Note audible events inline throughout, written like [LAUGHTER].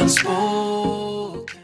unspoken.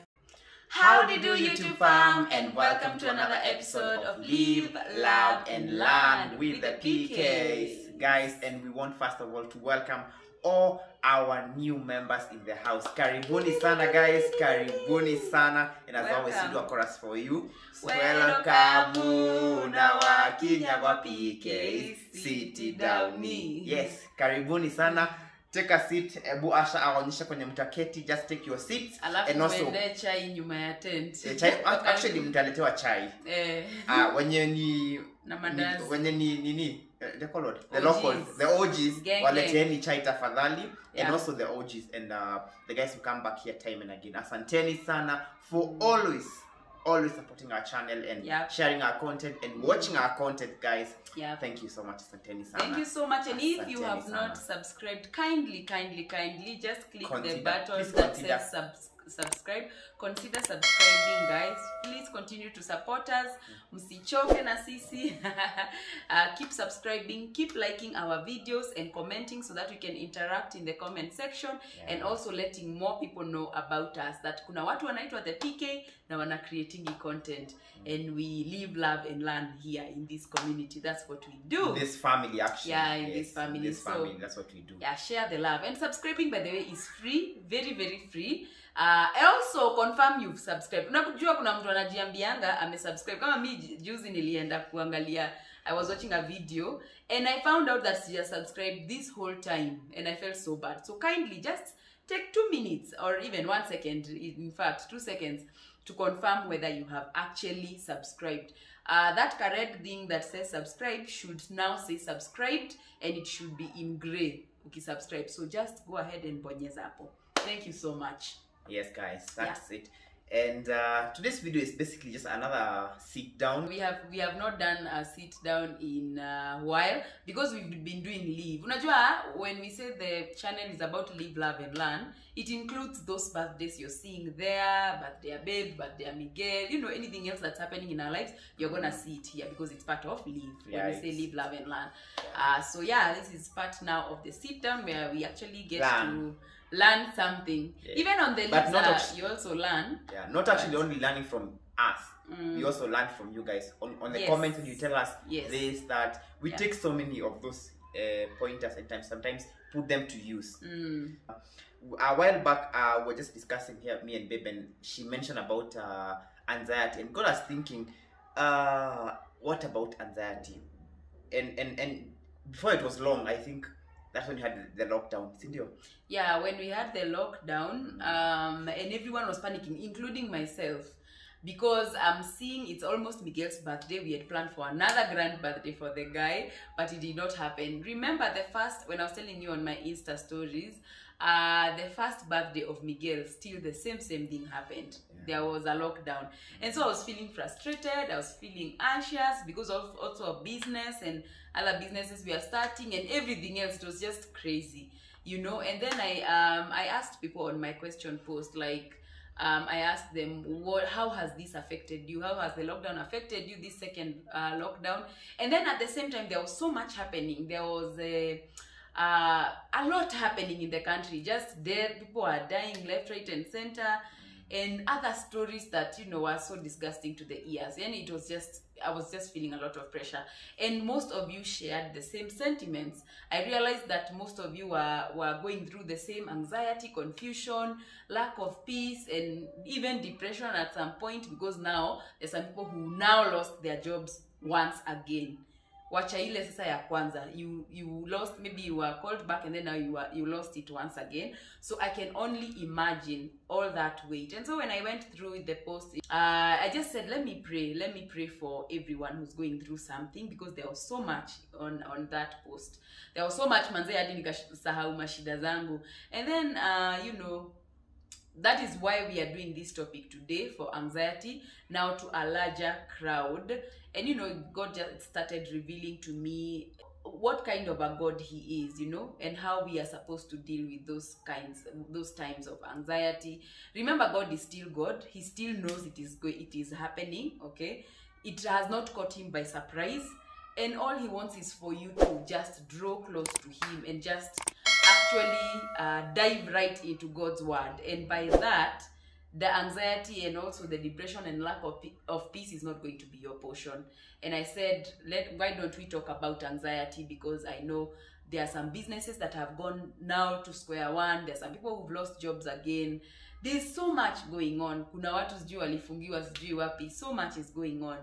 How do you do YouTube fam and welcome to another episode of Live, Love and Learn with the PKs. guys and we want first of all to welcome all our new members in the house. Karibuni sana guys. Karibuni sana. And as always we do a chorus for you. Welcome. Na wakinya wa PKs, sit down. yes karibuni sana take a seat. Ebu asha aonyesha kwenye mtaketi. Just take your seats. Alafu and also chai nyuma ya tent. eh, chai, [LAUGHS] actually mtaletewa chai. Eh, Ah, wenye ni [LAUGHS] na ni- mandazi wenye ni nini the they call the OGs. locals. The OGs waleteni waleteeni chai tafadhali. Yeah. and also the OGs and uh, the guys who come back here time and again. Asanteni sana for always always supporting our channel and Yep. sharing our content and watching our content guys yeah. thank you so much asanteni sana Thank you so much. And if you have sana. not subscribed, kindly, kindly, kindly just click the button that says subs- subscribe. Consider subscribing, guys. Please continue to support us. Msichoke na sisi. [LAUGHS] uh, keep subscribing, keep liking our videos and commenting so that we can interact in the comment section Yeah. and also letting more people know about us that kuna watu wanaitwa the Peekay na wana creating content and we live, love and learn here in this community. That's what we do. in this family actually Yeah, in yes, this family. in this So- family that's what we do yeah share the love and subscribing by the way is free very very free uh, also confirm you've subscribed. Unakujua kuna mtu anajiambianga amesubscribe. Kama mi juzi nilienda kuangalia i was watching a video and i found out that she has subscribed this whole time and i felt so bad. So kindly just take two minutes or even one second in fact two seconds to confirm whether you have actually subscribed. Uh, that correct thing that says subscribe should now say subscribed and it should be in gray. Ukisubscribe. So just go ahead and bonyeza hapo. Thank you so much yes guys that's it. And uh, today's video is basically just another sit down. We have we have not done a sit down in a while because we've been doing live unajua when we say the channel is about live love and learn it includes those birthdays you're seeing there birthday babe birthday miguel you know anything else that's happening in our lives you're gonna see it here because it's part of live when we say live love and learn. Uh, so yeah this is part now of the sit down where we actually get to learn something Yeah. even on the But not uh, actu- you also learn yeah not actually only learning from us Mm. we also learn from you guys on, on the Yes. comments when you tell us Yes. this that we Yeah. take so many of those uh, pointers and times sometimes put them to use mm. a while back uh, we are just discussing here me and babe and she mentioned about uh, anxiety and got us thinking uh, what about anxiety and and and before it was long i think that's when you had the lockdown sindio yeah when we had the lockdown um and everyone was panicking including myself because i'm seeing it's almost miguel's birthday. We had planned for another grand birthday for the guy but it did not happen. Remember the first when i was telling you on my insta stories uh the first birthday of miguel still the same same thing happened there was a lockdown and so i was feeling frustrated i was feeling anxious because of also of business and other businesses we are starting and everything else it was just crazy you know and then i um i asked people on my question post like um, I asked them, what, how has this affected you? How has the lockdown affected you, this second uh, lockdown? And then at the same time, there was so much happening. There was a, uh, Uh, a lot happening in the country. Just death, people are dying left, right, and center, and other stories that you know are so disgusting to the ears. And it was just, I was just feeling a lot of pressure. And most of you shared the same sentiments. I realized that most of you were, were going through the same anxiety, confusion, lack of peace, and even depression at some point because now there's some people who now lost their jobs once again. Wacha ile sasa ya kwanza. You you lost maybe you were called back and then now you are you lost it once again. So i can only imagine all that weight. And so when i went through the post uh, i just said let me pray. Let me pray for everyone who's going through something because there was so much on on that post. There was so much manze hadi nikasahau mashida zangu. And then uh, you know that is why we are doing this topic today for anxiety. Now to a larger crowd and you know god just started revealing to me what kind of a god he is you know and how we are supposed to deal with those kinds those times of anxiety. Remember god is still god. He still knows it is it is happening okay? It has not caught him by surprise. And all he wants is for you to just draw close to him and just actually uh, dive right into god's word. And by that the anxiety and also the depression and lack of, of peace is not going to be your portion. And i said let why don't we talk about anxiety? Because i know there are some businesses that have gone now to square one. There's some people who've lost jobs again. There's so much going on. Kuna watu sijui walifungiwa sijui wapi. So much is going on.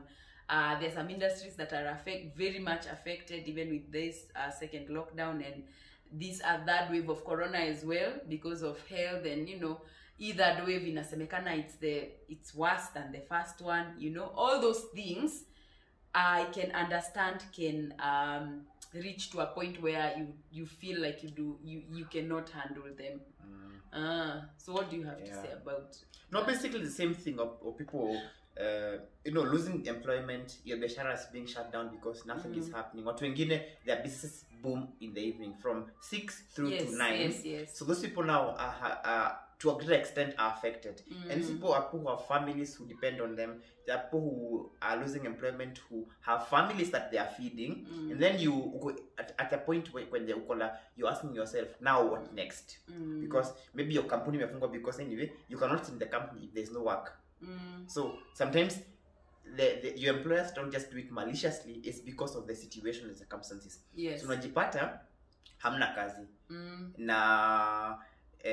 Uh, there's some industries that are affect, very much affected even with this uh, second lockdown. And this uh, third wave of corona as well because of health and you know either wave inasemekana it's the it's worse than the first one you know all those things i can understand can um, reach to a point where you you feel like you do you you cannot handle them. Ah, so what do you have to say about no basically the same thing of, of people uh, you know losing employment your biashara is being shut down because nothing is Mm. happening. Watu wengine their business boom in the evening from 6 through yes to 9 yes yes. So those people now are, are to a great extent are affected Mm. and these Mm. people are people who have families who depend on them there are people who are losing employment who have families that they are feeding Mm. and then you go at, at a point when, when they ukola you're asking yourself now what next Mm. because maybe your company imefungwa because anyway you cannot in the company if there's no work Mm. so sometimes the, the, your employers don't just do it maliciously it's because of the situation and circumstances yes so unajipata hamna kazi mm. na uh,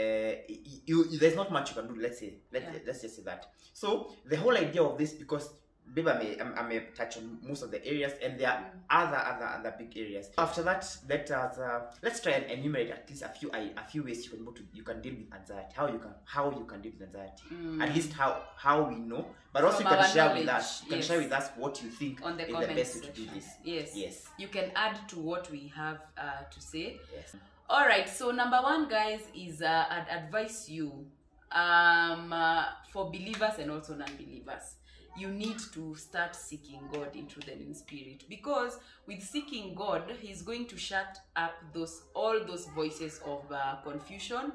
you, you, there's not much you can do let's say let, Yeah. let's just say that so the whole idea of this because babe I may, I may touch on most of the areas and there are Mm. other other other big areas after that let us uh, let's try and enumerate at least a few a few ways you can go to you can deal with anxiety how you can how you can deal with anxiety Mm. at least how how we know but also you can share with us you can yes. share with us what you think on the is the best way to do this yes yes you can add to what we have uh, to say yes all right so number one guys is uh, i'd advise you um uh, for believers and also non-believers you need to start seeking god in truth and in spirit because with seeking god he's going to shut up those all those voices of uh, confusion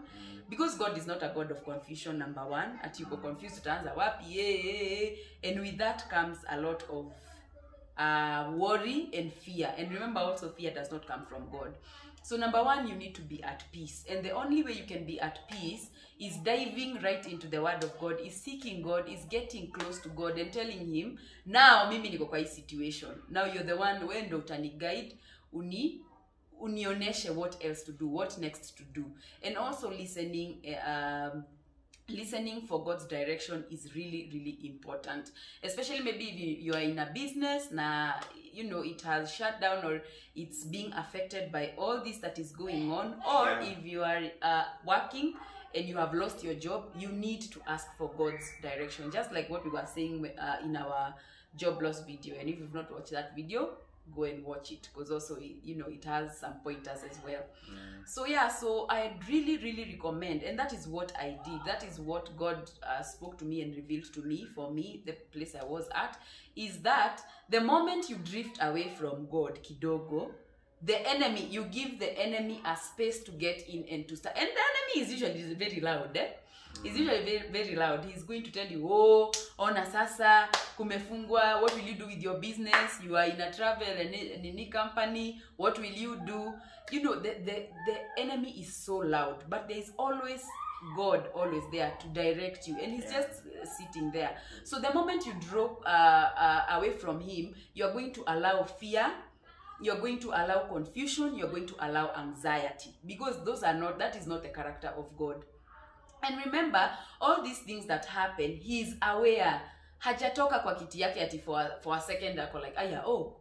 because god is not a god of confusion number one. At you go confused utaanza wapi eh, eh, eh. and with that comes a lot of uh, worry and fear. And remember also fear does not come from god so number one you need to be at peace. And the only way you can be at peace is diving right into the word of god is seeking god is getting close to god and telling him now mimi niko kwa hii situation. Now you're the one we ndo utani guide uni unioneshe what else to do what next to do. And also listening eh, um, listening for god's direction is really really important. Especially maybe if you, you are in a business na you know it has shut down or it's being affected by all this that is going on. Or Yeah. if you are uh, working and you have lost your job you need to ask for god's direction. Just like what we were saying uh, in our job loss video. And if you've not watched that video go and watch it because also you know it has some pointers as well. So yeah so i really really recommend and that is what i did. That is what god uh, spoke to me and revealed to me for me the place i was at is that the moment you drift away from god kidogo the enemy you give the enemy a space to get in and to start and the enemy is usually very loud eh? He's usually very, very loud. He's going to tell you, oh, ona sasa, kumefungwa, what will you do with your business? You are in a travel and any company, what will you do? You know, the, the, the enemy is so loud, but there is always God always there to direct you, and He's Yeah. just uh, sitting there. So the moment you drop uh, uh, away from Him, you are going to allow fear, you're going to allow confusion, you're going to allow anxiety, because those are not, that is not the character of God. And remember all these things that happen he is aware. Hajatoka kwa kiti yake ati for a, for a second ako like aya oh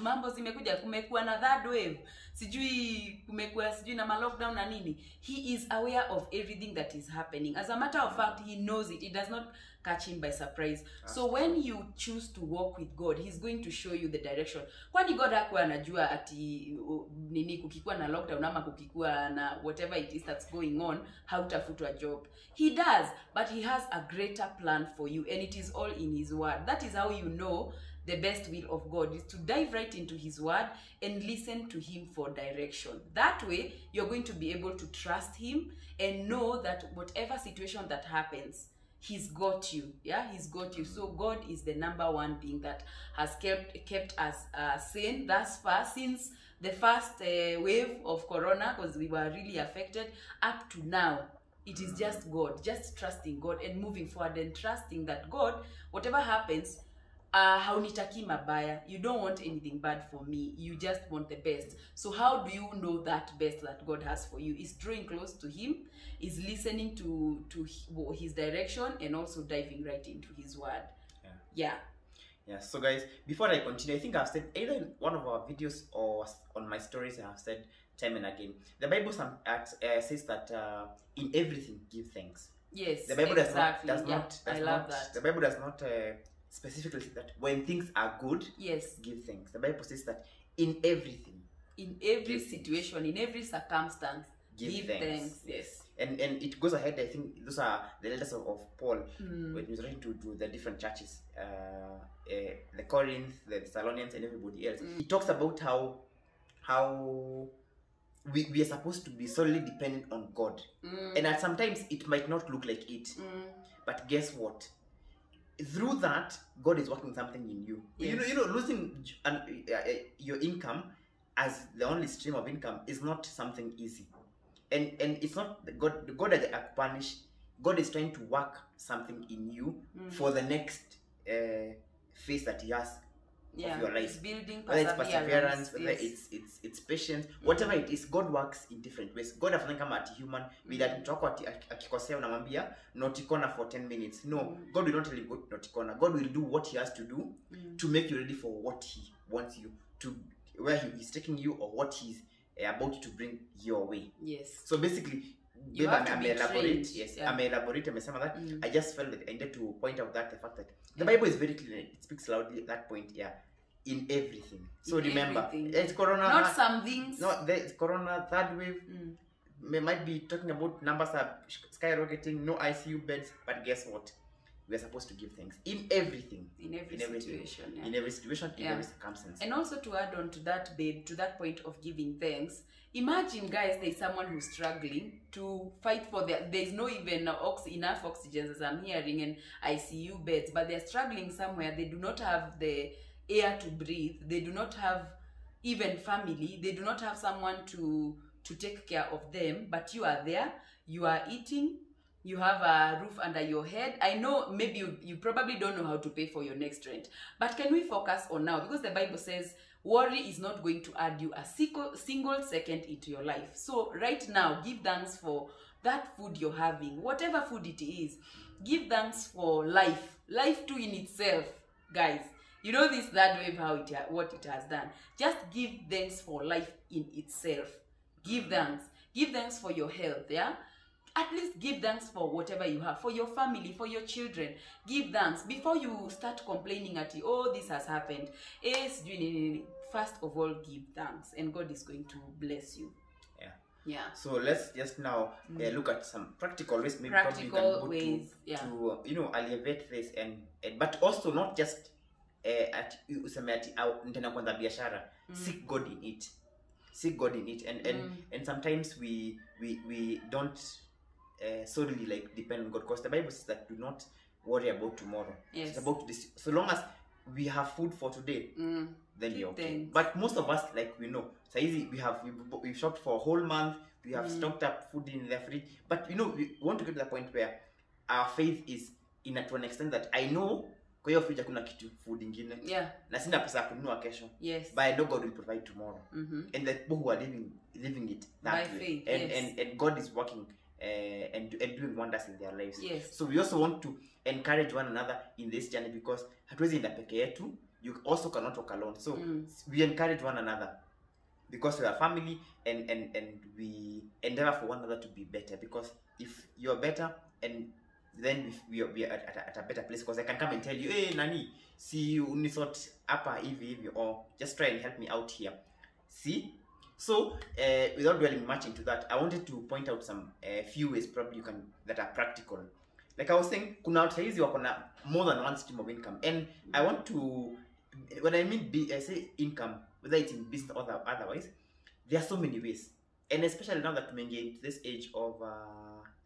mambo zimekuja kumekuwa na third wave. Sijui kumekuwa sijui na malockdown na nini. He is aware of everything that is happening. As a matter of fact he knows it. It does not catch him by surprise. So when you choose to walk with god he's going to show you the direction. Kwani god hakuwa anajua ati uh, nini kukikua na lockdown ama kukikua na whatever it is that's going on hautafutwa job. He does but he has a greater plan for you and it is all in his word. That is how you know the best will of god is to dive right into his word and listen to him for direction. That way you're going to be able to trust him and know that whatever situation that happens he's got you. Yeah he's got you. So god is the number one thing that has kept kept us uh, sane thus far since the first uh, wave of corona because we were really affected. Up to now it is just god just trusting god and moving forward and trusting that god whatever happens uh, haunitakii mabaya. You don't want anything bad for me. You just want the best. So how do you know that best that god has for you? Is drawing close to him is listening to to his direction and also diving right into his word. Yeah. yeah. Yeah, so guys, before I continue, I think I've said either in one of our videos or on my stories, I have said time and again. The Bible some, at, uh, says that uh, in everything give thanks. yes The Bible exactly does not does yeah, not does i love not, that. The Bible does not uh, specifically that when things are good, yes give thanks. The Bible says that in everything in every situation in every circumstance give, give, thanks. thanks. yes And and it goes ahead. I think those are the letters of, of Paul Mm. when he was writing to, to the different churches, uh, uh, the Corinth, the Thessalonians, and everybody else. Mm. He talks about how how we, we are supposed to be solely dependent on God, Mm. and at sometimes it might not look like it, Mm. but guess what? Through that, God is working something in you. You know, you know, losing an, uh, uh, your income as the only stream of income is not something easy, and and it's not God. God is a punish. God is trying to work something in you Mm. for the next uh, phase that He has. Yeah, of your life. it's building Whether it's perseverance, whether yes. it's it's it's patience, mm-hmm. whatever it is, God works in different ways. God afanya kama ati human bila Mm. mtu wako akikosea unamwambia corner for 10 minutes. No, mm-hmm. God will not tell you go corner. God will do what He has to do mm-hmm. to make you ready for what He wants you to, where He is taking you or what He's uh, about to bring your way. yes So basically, Be ame-elaborate, yes, yeah. ame-elaborate, amesema that Mm. I just felt that I needed to point out that the fact that the Bible is very clear. It speaks loudly at that point. Yeah, in everything. So In remember, everything. it's Corona. not some things no, the Corona third wave. Mm. may might be talking about numbers are skyrocketing, no ICU beds, but guess what? We are supposed to give thanks in everything, in every in situation yeah. in every situation, in Yeah. every circumstance. And also to add on to that, babe, to that point of giving thanks, imagine, guys, there's someone who's struggling to fight for their. There's no even ox, enough oxygen, as I'm hearing, and ICU beds, but they're struggling somewhere. They do not have the air to breathe. They do not have even family. They do not have someone to to take care of them. But you are there. You are eating. You have a roof under your head. I know maybe you, you probably don't know how to pay for your next rent. But can we focus on now? Because the Bible says worry is not going to add you a single, second into your life. So, right now, give thanks for that food you're having, whatever food it is. Give thanks for life. Life too in itself, guys. You know this that wave, how it what it has done. Just give thanks for life in itself. Give thanks. Give thanks for your health, yeah? At least give thanks for whatever you have, for your family, for your children. Give thanks before you start complaining at you. Oh, this has happened. Nini. First of all, give thanks, and God is going to bless you. Yeah. Yeah. So let's just now uh, Mm. look at some practical ways. Maybe Practical you can go ways, to, yeah. to uh, you know alleviate this and, and but also not just uh, at useme ati au nitaenda kwanza biashara Mm. seek God in it seek God in it and and Mm. and sometimes we we we don't uh, solely like depend on God because the Bible says that do not worry about tomorrow. Yes. It's about this. So long as we have food for today, Mm. then we're okay. thanks. But most of us, like we know, so easy. We have we we've shopped for a whole month. We have Mm. stocked up food in the fridge. But you know, we want to get to the point where our faith is in a, to an extent that I know kwa hiyo fridge hakuna kitu food ingine Yeah. na sina pesa ya kununua kesho Yes. but I know God will provide tomorrow mm-hmm. and the people who are living living it that By way faith, and, yes. and and God is working uh, and, and doing wonders in their lives Yes. so we also want to encourage one another in this journey because peke yetu you also cannot walk alone so Mm. we encourage one another because we are family and and and we endeavor for one another to be better because if you're better and then we, we are, we are at, at, a, at a better place because i can come and tell you hey nani see you unisort hapa hivi hivi or just try and help me out here see so uh, without dwelling much into that i wanted to point out some uh, few ways probably you can that are practical. Like i was saying kuna watu saizi wako na more than one stream of income. And i want to when i mean be, I say income whether it's in business or otherwise there are so many ways. And especially now that tumeingia into this age of uh,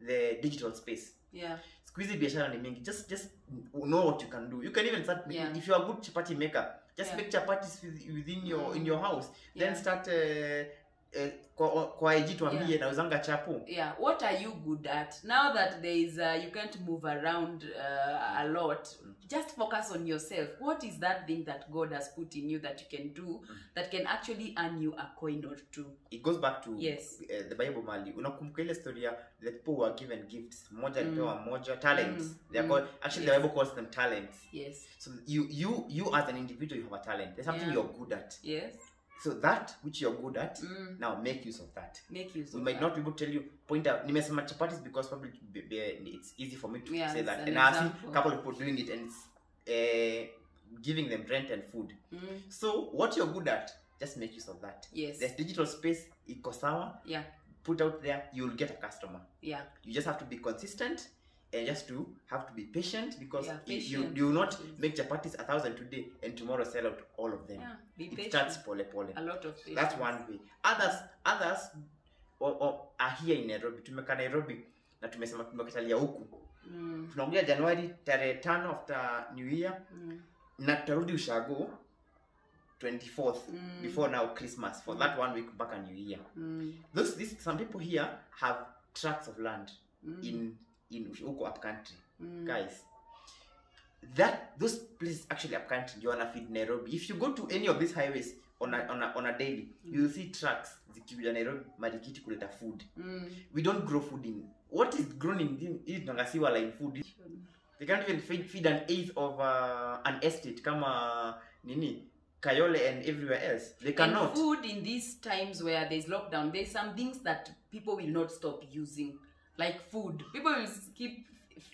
the digital space. Yeah. hizi biashara ni mingi. Just just know what you can do. You can even start Yeah. if you're a good chapati maker just Yeah. make chapatis with- within your in Mm. your house then start uh, uh, kwa, kwa IG tuambie Yeah. nauzanga chapu yeah what are you good at now that there is uh, you can't move around uh, a lot just focus on yourself what is that thing that god has put in you that you can do that can actually earn you a coin or two it goes back to Yes. uh, the bible mali unakumbuka ile story ya the people who are given gifts mmoja Mm. alipewa moja talents Mm. they are Mm. called, actually Yes. the bible calls them talents yes so you you you as an individual you have a talent there's something Yeah. you're good at yes so that which you're good at mm. now make use of that. Make use we of might that. not be able to tell you point out nimesema chapatis because probably it's easy for me to Yeah, say that. an and i've seen a couple of people doing it and uh, giving them rent and food. Mm. so what you're good at just make use of that. Yes. There's digital space iko sawa. Yeah. Put out there you'll get a customer. Yeah. You just have to be consistent and just to have to be patient because Yeah, you, you, you will not make chapatis a thousand today and tomorrow sell out all of them yeah be it patient starts pole pole a lot of patience. that's one way others others or, or are here in nairobi tumeka nairobi na tumesema tumekatalia huku mm. tunaongea januari tarehe tano after new year Mm. na tutarudi ushago 24th Mm. before now christmas for Mm. that one week back a new year Mm. those this, some people here have tracts of land Mm. in in huko up country. Mm. guys that those places actually up country you wanna feed nairobi. If you go to any of these highways on a, on a, on a daily you will see trucks zikikuja nairobi marikiti kuleta food. Mm. we don't grow food in what is grown in hii tunangasiwa like food? They can't even feed, feed an eighth of uh, an estate kama nini kayole and everywhere else. They cannot. And food in these times where there's lockdown, there's some things that people will not stop using, like food. People will keep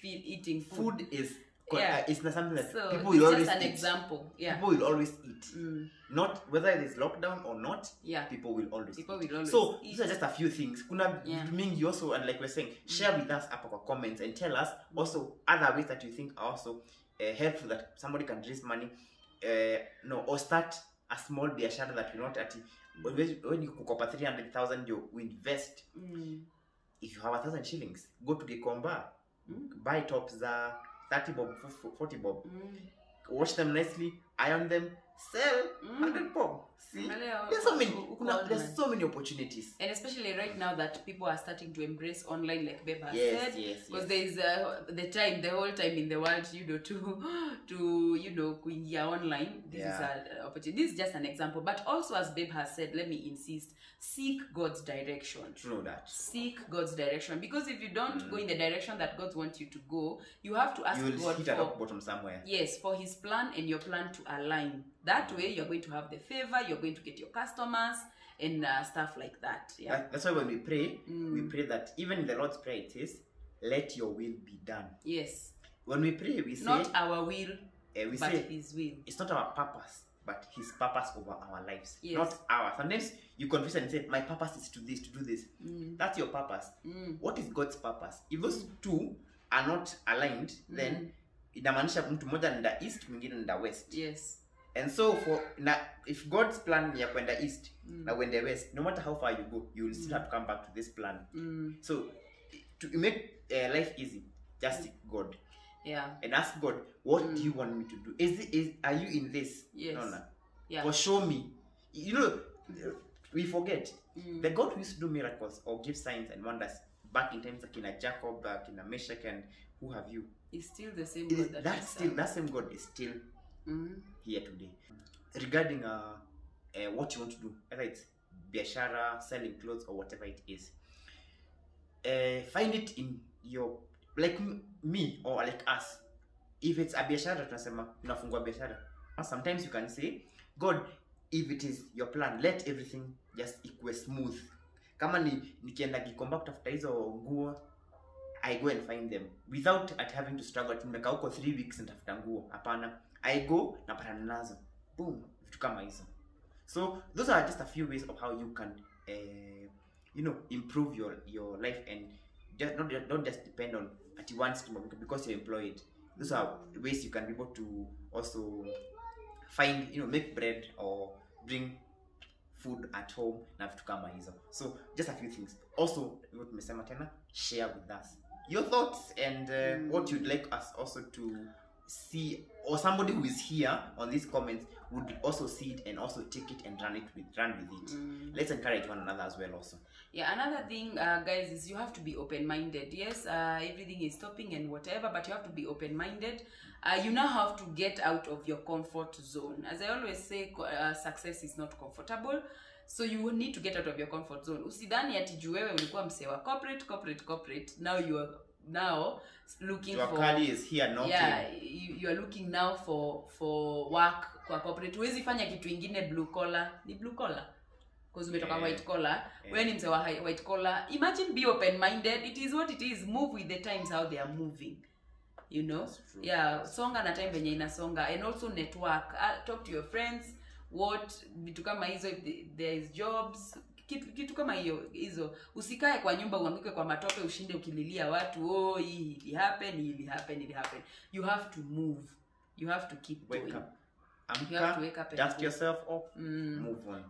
eating food. food is Yeah. uh, it's not something that So people will always just an eat. example. Yeah. people will always eat Mm, not whether it is lockdown or not yeah. people will always People eat. will always so eat. these are just a few things kuna Yeah. mingi also and like we're saying share with us hapa kwa comments and tell us also other ways that you think are also uh, helpful that somebody can raise money uh, no or start a small biashara that will not at. when when you kukopa 300000 you invest Mm, if you have a thousand shillings go to gikomba Mm. buy tops za 30 bob 40 bob mm, wash them nicely iron them sell Mm. 100 bob see there's so many kuna, there's so many opportunities. And especially right now that people are starting to embrace online, like Beb has yes said. yes because yes. there's uh, the time the whole time in the world you know to [LAUGHS] to you know kuingia online this is an opportunity. This is just an example. But also as babe has said let me insist seek god's direction. True that. Seek god's direction. Because if you don't go in the direction that god wants you to go you have to ask you will god hit at for bottom somewhere. Yes for his plan and your plan to align. That way you're going to have the favor you're going to get your customers and uh, stuff like that yeah. That's why when we pray we Mm. pray that even in the lord's prayer it says let your will be done. Yes. When we pray we say not our will eh, we but say his will. it's not our purpose but his purpose over our lives Yes. not ours. Sometimes you confess and say my purpose is to this to do this. Mm. that's your purpose. Mm. what is god's purpose? If those two are not aligned then Mm. inamaanisha mtu mmoja nenda east mwingine nenda west. Yes and so for na if god's plan ya kwenda east Mm. na uende west no matter how far you go you will still have to come back to this plan. Mm. so to make uh, life easy just god. Yeah. And ask god what Mm. do you want me to do? Is it is are you in this? Yes. no no. Yeah. Or show me. You know we forget. Mm. the god who used to do miracles or give signs and wonders back in times like in a jacob uh, in meshach and who have you? It's still the same God that that's still that same god is still Mm. here today. Regarding uh, uh what you want to do whether it's biashara selling clothes or whatever it is uh, find it in your like me or like us. If it's a biashara tunasema tunafungua biashara. Sometimes you can say god if it is your plan let everything just ikue smooth. Kama ni nikienda gikomba kutafuta hizo nguo i go and find them. Without at having to struggle ati nimekaa huko three weeks nitafuta nguo. Hapana i go napatana nazo boom vitu kama hizo. So those are just a few ways of how you can uh, you know improve your your life and just not, don't just depend on at one income because you're employed. Those are ways you can be able to also find you know make bread or bring food at home na vitu kama hizo. So just a few things. Also tumesema tena share with us. Your thoughts and uh, what you'd like us also to see or somebody who is here on these comments would also see it and also take it and run it with run with it Mm. let's encourage one another as well also Yeah, another thing, uh, guys, is you have to be open minded. Yes, uh, everything is stopping and whatever, but you have to be open minded. Uh, you now have to get out of your comfort zone. As I always say, uh, success is not comfortable. So you need to get out of your comfort zone. Usidhani ati juu wewe ulikuwa msee wa corporate, corporate, corporate. Now you are now looking your for Kali is here knocking yeah you, you are looking now for for work kwa corporate. Huwezi fanya kitu ingine blue collar. Ni blue collar. Because umetoka Yeah. white collar. Yeah. wewe ni mzee wa white collar. Imagine be open minded it is what it is. Move with the times how they are moving. You know? Yeah songa na time venye inasonga. And also network. Uh, talk to your friends. What vitu kama hizo if the- there is jobs kitu, kitu kama hiyo hizo. Usikae kwa nyumba uanguke kwa matope ushinde ukililia watu oh hii ili happen ili happen ili happen. You have to move. You have to keep wake going. up. You have to wake up and dust yourself up Mm. move on.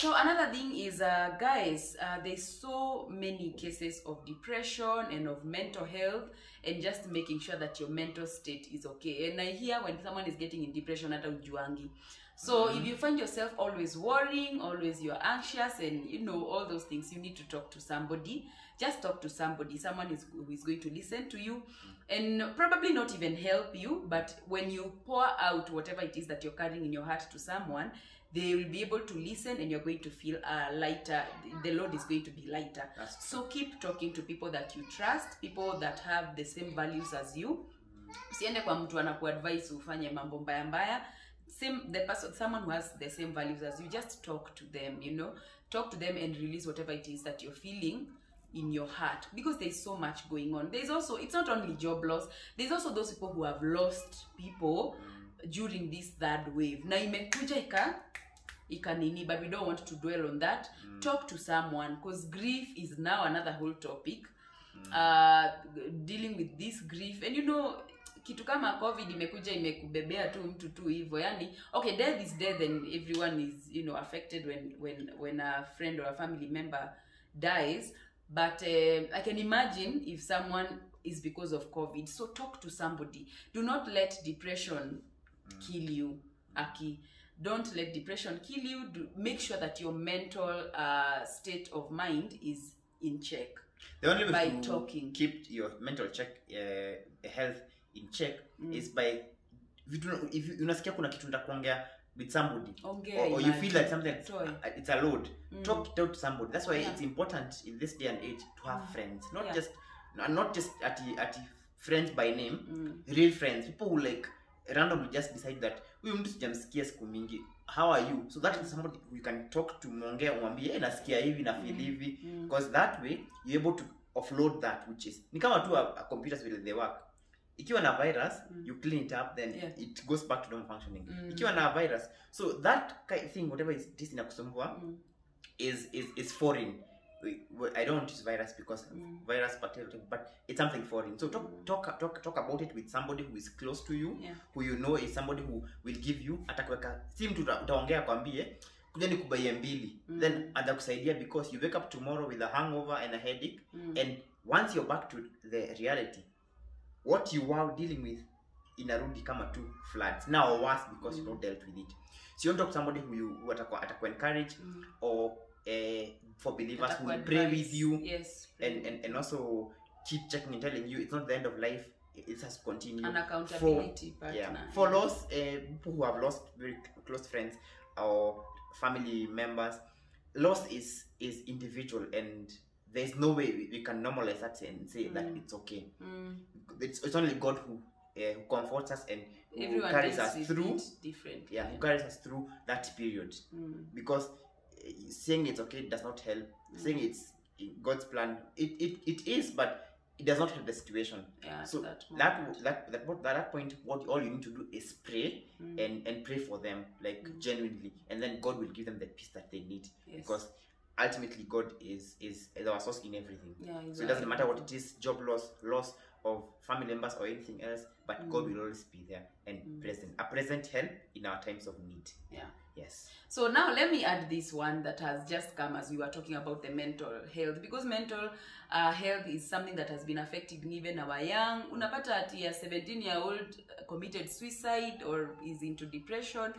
So another thing is, uh, guys, uh, there's so many cases of depression and of mental health, and just making sure that your mental state is okay. And I hear when someone is getting in depression, hata ujuangi. So if mm-hmm. you find yourself always worrying, always you're anxious, and you know all those things, you need to talk to somebody. Just talk to somebody, someone is who is going to listen to you, mm-hmm. and probably not even help you. But when you pour out whatever it is that you're carrying in your heart to someone, they will be able to listen and you're going to feel uh, lighter. The load is going to be lighter. That's so keep talking to people that you trust people that have the same values as you. Mm-hmm. Usiende kwa mtu anakuadvise ufanye mambo mbaya mbaya same the person someone who has the same values as you just talk to them you know? Talk to them and release whatever it is that you're feeling in your heart because there's so much going on. There's also it's not only job loss there's also those people who have lost people during this third wave. Na imekuja ika ikanini but we don't want to dwell on that. Talk to someone because grief is now another whole topic. Uh, dealing with this grief and you know kitu kama covid imekuja imekubebea tu mtu tu hivyo yani okay death is death and everyone is you know affected when when when a friend or a family member dies. But uh, i can imagine if someone is because of covid. So talk to somebody. Do not let depression kill you aki. Don't let depression kill you. Do, make sure that your mental uh, state of mind is in check the only way By to talking. keep your mental check uh, health in check mm. is by vitu if you- unasikia kuna kitu nataka kuongea with somebody. Okay, or, or you feel like something uh, it's a load. Mm. talk it out to somebody. That's why Yeah. it's important in this day and age to have mm. friends. Not Yeah. just not just at at friends by name Mm. real friends. People who like randomly just decide that huyu mtu sijamsikia siku mingi. How are you? So that is somebody you can talk to mwongea umwambie hey, nasikia hivi na feel hivi. Because that way you're able to offload that which is ni kama tu a, a computers vile they work ikiwa na virus mm. you clean it up then Yeah. it goes back to normal functioning Mm. ikiwa na virus so that thing whatever is this inakusumbua Mm. is is is foreign I don't use virus because Mm. virus bacteria but it's something foreign so talk talk talk talk about it with somebody who is close to you Yeah. who you know is somebody who will give you atakuweka si mtu uta- utaongea kwambie kuja nikubaie mbili Mm. then atakusaidia because you wake up tomorrow with a hangover and a headache Mm. and once you're back to the reality what you are dealing with inarudi kama tu floods now or worse because mm. you not dealt with it so you don't talk to somebody who you who ataku, ataku encourage Mm. or uh, for believers who will pray with you yes and, and and also keep checking and telling you it's not the end of life it has continued an accountability partner yeah for lost uh, people who have lost very close friends or family members loss is is individual and there's no way we, we can normalize that and say mm. that Mm. it's okay Mm. It's, it's only god who uh, who comforts us and who everyone carries us through. it differently. Yeah, who carries us through that period. Mm. because uh, saying it's okay does not help. Saying it's in god's plan it, it it is but it does not help the situation. Yeah so that that that that, that, that point what all you need to do is pray Mm. and and pray for them like genuinely. And then god will give them the peace that they need. Yes. because ultimately god is is, is our source in everything. Yeah so it doesn't matter what it is job loss loss of family members or anything else but god will always be there and present a present help in our times of need. Yeah. Yes. So now let me add this one that has just come as we were talking about the mental health because mental uh, health is something that has been affecting even our young. Unapata ati a 17 year old committed suicide or is into depression,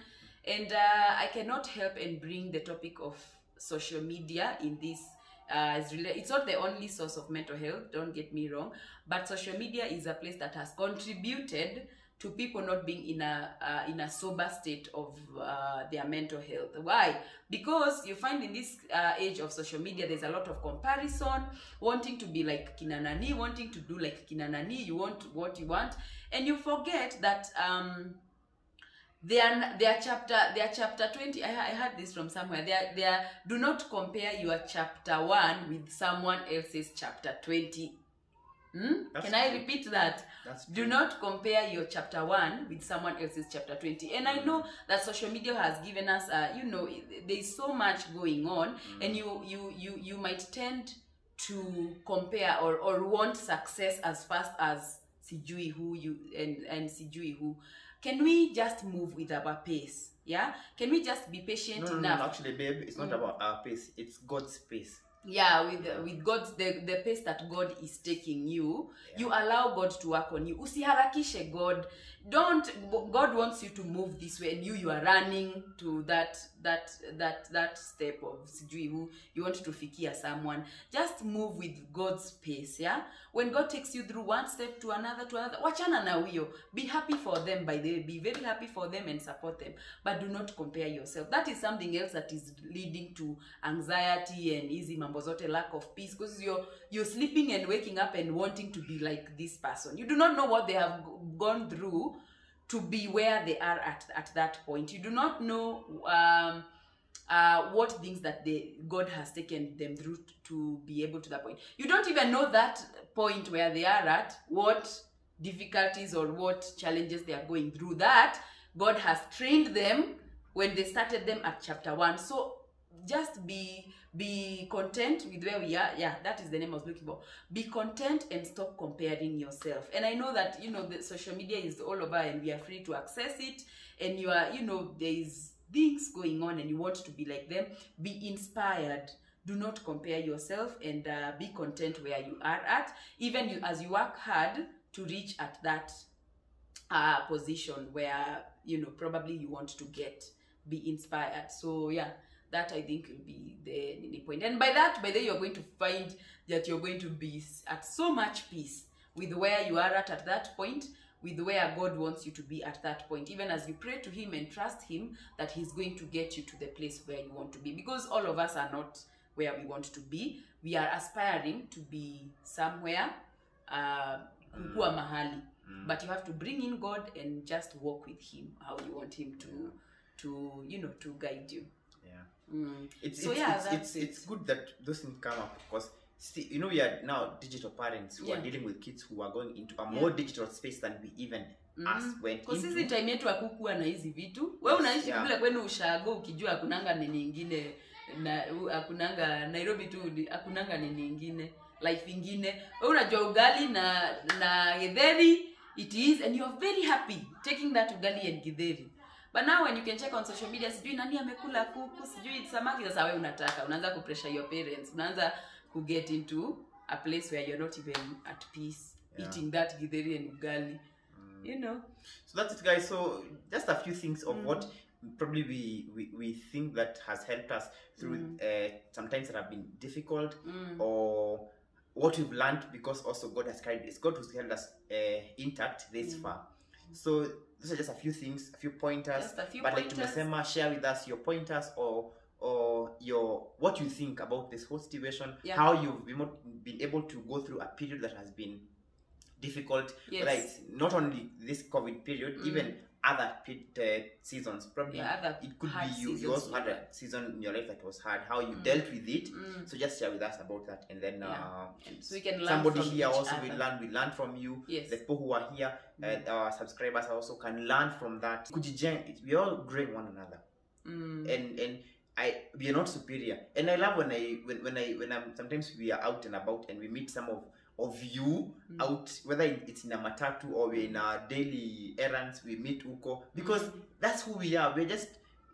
and uh, I cannot help and bring the topic of social media in this. Uh, it's, rela- it's not the only source of mental health, don't get me wrong, but social media is a place that has contributed to people not being in a uh, in a sober state of uh, their mental health. Why? Because you find in this uh, age of social media, there's a lot of comparison, wanting to be like Kinanani, wanting to do like Kinanani. You want what you want, and you forget that. Um, their their chapter their chapter 20 I, I heard this from somewhere. Their their do not compare your chapter 1 with someone else's chapter 20 hmm? Can i repeat that? That's do true. not compare your chapter 1 with someone else's chapter 20 and i know that social media has given us uh, you know there's so much going on and you you you you might tend to compare or or want success as fast as sijui who you and and sijui who can we just move with our pace? Yeah? Can we just be patient no, no, no, enough? no, actually babe it's not Mm. about our pace it's god's pace. Yeah with with god's the, the pace that god is taking you Yeah. you allow god to work on you. Usiharakishe god don't god wants you to move this way and you you are running to that that that that step of who you want to fikia someone. Just move with god's pace yeah? When god takes you through one step to another to another wachana na huyo. Be happy for them by the way. Be very happy for them and support them. But do not compare yourself. That is something else that is leading to anxiety and easy mambo zote lack of peace. Because you're you're sleeping and waking up and wanting to be like this person. You do not know what they have gone through to be where they are at at that point you do not know um uh, what things that they God has taken them through to be able to that point. You don't even know that point where they are at, what difficulties or what challenges they are going through. That God has trained them when they started them at chapter one. So just be be content with where we are. Yeah, that is the name I was looking for. Be content and stop comparing yourself. And I know that you know the social media is all over and we are free to access it. And you are, you know, there is things going on and you want to be like them. Be inspired. Do not compare yourself and uh, be content where you are at. Even you, as you work hard to reach at that uh, position where you know probably you want to get. Be inspired. So yeah, that I think will be the, the point. And by that, by then you're going to find that you're going to be at so much peace with where you are at at that point, with where God wants you to be at that point. Even as you pray to Him and trust Him that He's going to get you to the place where you want to be. Because all of us are not where we want to be. We are aspiring to be somewhere, uh, kukua mahali. Mm. But you have to bring in God and just walk with Him how you want Him to, to you know, to guide you. yeah Mm. it's So it's, yeah, it's, it's, it. it's good that those things come up because see, you know we are now digital parents who yeah. are dealing with kids who are going into a more Yeah. digital space than we even Mm. sisi time yetu akukuwa na hizi vitu we unaishi yeah. kule kwenu ushago ukijua akunanga nini ingine na akunanga nairobi tu akunanga nini ingine life ingine we unajua ugali na na githeri it is and you are very happy taking that ugali and githeri but now when you can check on social media sijui nani amekula kuku sijui samaki sasa wewe unataka unaanza kupressure your parents unaanza kuget into a place where you're not even at peace Yeah. eating that githeri and ugali Mm. you know So that's it, guys. So just a few things of Mm. what probably we, we we think that has helped us through Mm. uh, sometimes that have been difficult mm. or what we've learned because also God has carried it's God who's held us uh, intact this Mm. far. So those are just a few things, a few pointers. Just a few but like pointers. tumesema, share with us your pointers or or your what you think about this whole situation, Yeah. how you've been, been able to go through a period that has been difficult Yes. right not only this covid period Mm. even other pit, uh, seasons probably Yeah, other it could be you you also had a season in your life that was hard how you Mm. dealt with it Mm. so just share with us about that and then Yeah. uh, so we can learn somebody from here also other. will learn we learn from you Yes. the people who are here Mm. and our subscribers also can learn from that we all growing one another Mm. and and I we are not superior. And I love when I when, when I when I'm sometimes we are out and about and we meet some of of you Mm. out whether it's in a matatu or we're in our daily errands we meet uko because Mm. that's who we are. We're just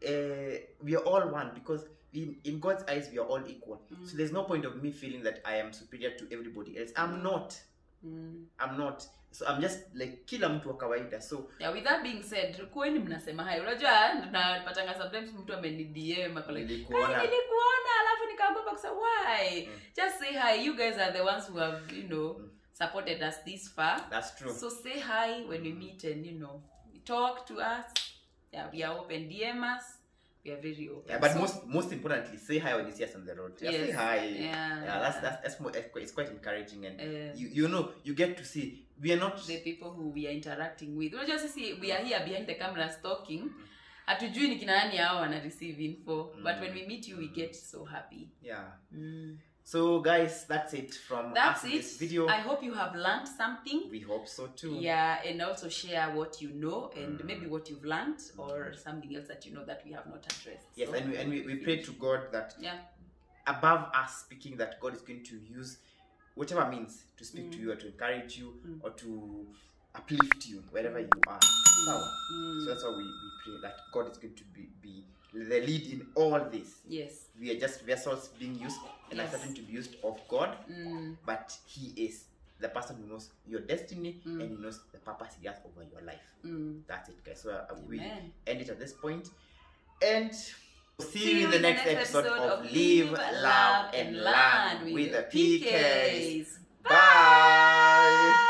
uh, we are all one because in, in god's eyes we are all equal so there's no point of me feeling that i am superior to everybody else i'm not Mm. i'm not so i'm just like kila mtu wa kawaida. So yeah, with that being said kweli mnasema hayo. Unajua napatanga sometimes mtu amenidm nilikuona. "Kai, nilikuona alafu nikaogopa kusema why? Mm. just say hi. You guys are the ones who have you know Mm. supported us this far. That's true. So say hi when we meet and you know talk to us. Yeah we are open dm us. We are very open. Yeah but So- most most importantly say hi when you see us on the road. Yeah, say hi. Yeah. yeah that's that's, that's more, it's quite- it's quite encouraging and Uh, you you know you get to see we are not the people who we are interacting with. Unajua sisi we are here behind the cameras talking hatujui ni kina nani hao wana receive info. But Mm. when we meet you we get so happy. Yeah. Mm. so guys that's it from that's us it. this video. I hope you have learned something. We hope so too. Yeah and also share what you know and Mm. maybe what you've learned or something else that you know that we have not addressed. Yes So, and we, and we, we pray to god that yeah. above us speaking that god is going to use whatever means to speak to Mm. you or to encourage you Mm. or to uplift you wherever you are Sawa? Mm. so that's why we, we pray that god is going to be, be the lead in all this yes we are just vessels being used and Yes. accepting to be used of god mm. but he is the person who knows your destiny Mm. and he knows the purpose he has over your life Mm. that's it guys so uh, we end it at this point and See, See you in the next, next episode of Live, Love, and Learn with the Peekays. Bye. Bye.